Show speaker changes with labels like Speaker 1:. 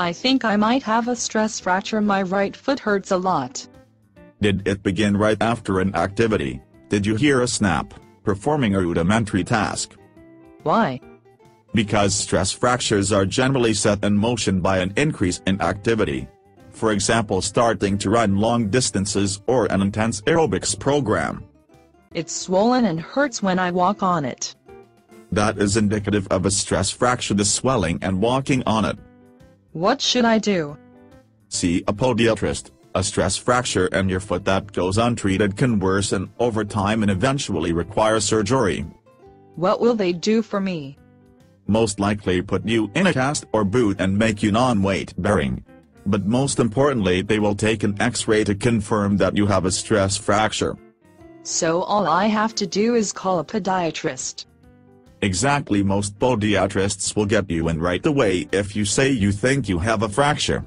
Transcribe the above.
Speaker 1: I think I might have a stress fracture my right foot hurts a lot.
Speaker 2: Did it begin right after an activity? Did you hear a snap, performing a rudimentary task?
Speaker 1: Why?
Speaker 2: Because stress fractures are generally set in motion by an increase in activity. For example starting to run long distances or an intense aerobics program.
Speaker 1: It's swollen and hurts when I walk on it.
Speaker 2: That is indicative of a stress fracture the swelling and walking on it.
Speaker 1: What should I do?
Speaker 2: See a podiatrist. A stress fracture in your foot that goes untreated can worsen over time and eventually require surgery.
Speaker 1: What will they do for me?
Speaker 2: Most likely put you in a cast or boot and make you non-weight bearing. But most importantly they will take an x-ray to confirm that you have a stress fracture.
Speaker 1: So all I have to do is call a podiatrist.
Speaker 2: Exactly most podiatrists will get you in right away if you say you think you have a fracture.